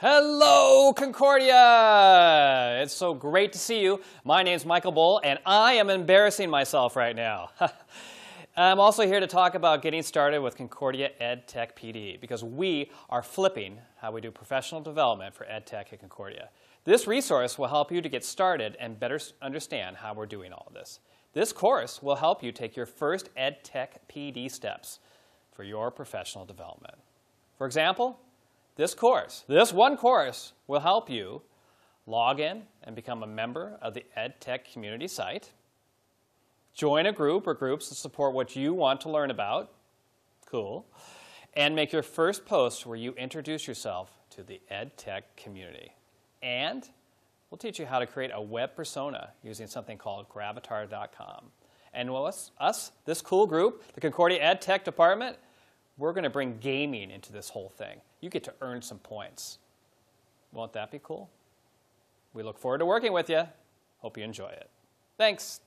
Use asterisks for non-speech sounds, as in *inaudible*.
Hello, Concordia! It's so great to see you. My name's Michael Bull, and I am embarrassing myself right now. *laughs* I'm also here to talk about getting started with Concordia EdTech PD because we are flipping how we do professional development for EdTech at Concordia. This resource will help you to get started and better understand how we're doing all of this. This course will help you take your first EdTech PD steps for your professional development. For example, this course, this one course, will help you log in and become a member of the EdTech community site, join a group or groups to support what you want to learn about, cool, and make your first post where you introduce yourself to the EdTech community. And we'll teach you how to create a web persona using something called gravatar.com. And us, us, this cool group, the Concordia EdTech department, we're going to bring gaming into this whole thing. You get to earn some points. Won't that be cool? We look forward to working with you. Hope you enjoy it. Thanks.